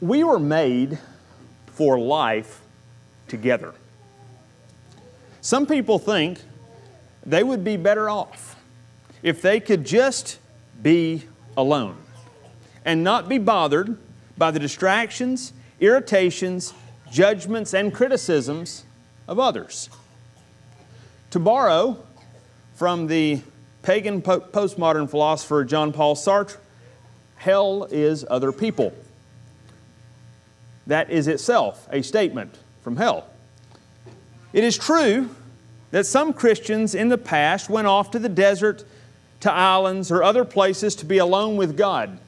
We were made for life together. Some people think they would be better off if they could just be alone and not be bothered by the distractions, irritations, judgments, and criticisms of others. To borrow from the pagan postmodern philosopher Jean-Paul Sartre, hell is other people. That is itself a statement from hell. It is true that some Christians in the past went off to the desert, to islands, or other places to be alone with God.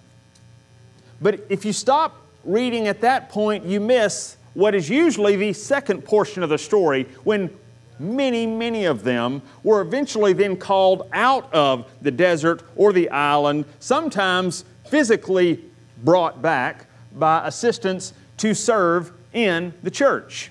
But if you stop reading at that point, you miss what is usually the second portion of the story when many, many of them were eventually then called out of the desert or the island, sometimes physically brought back by assistants to serve in the church.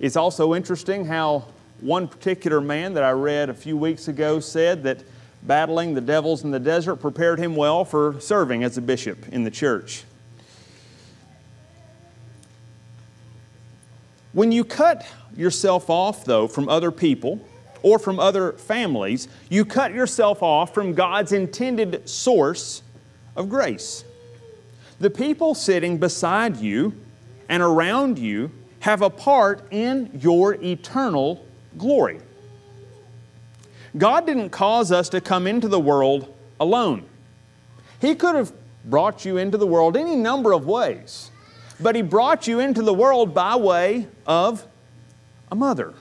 It's also interesting how one particular man that I read a few weeks ago said that battling the devils in the desert prepared him well for serving as a bishop in the church. When you cut yourself off, though, from other people or from other families, you cut yourself off from God's intended source of grace. The people sitting beside you and around you have a part in your eternal glory. God didn't cause us to come into the world alone. He could have brought you into the world any number of ways. But He brought you into the world by way of a mother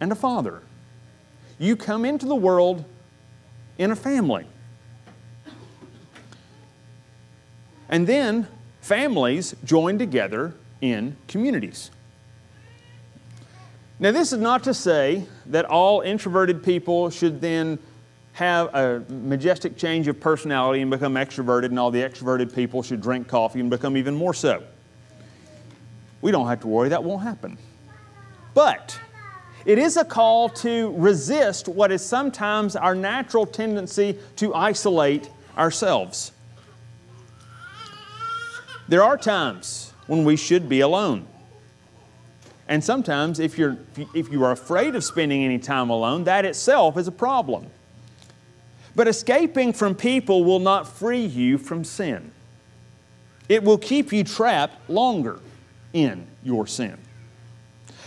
and a father. You come into the world in a family. And then families join together in communities. Now, this is not to say that all introverted people should then have a majestic change of personality and become extroverted, and all the extroverted people should drink coffee and become even more so. We don't have to worry, that won't happen. But it is a call to resist what is sometimes our natural tendency to isolate ourselves. There are times when we should be alone. And sometimes, if, you're, if you are afraid of spending any time alone, that itself is a problem. But escaping from people will not free you from sin. It will keep you trapped longer in your sin.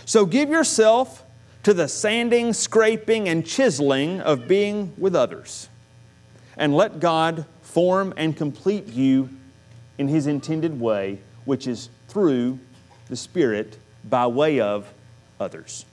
So give yourself to the sanding, scraping, and chiseling of being with others. And let God form and complete you in His intended way, which is through the Spirit by way of others.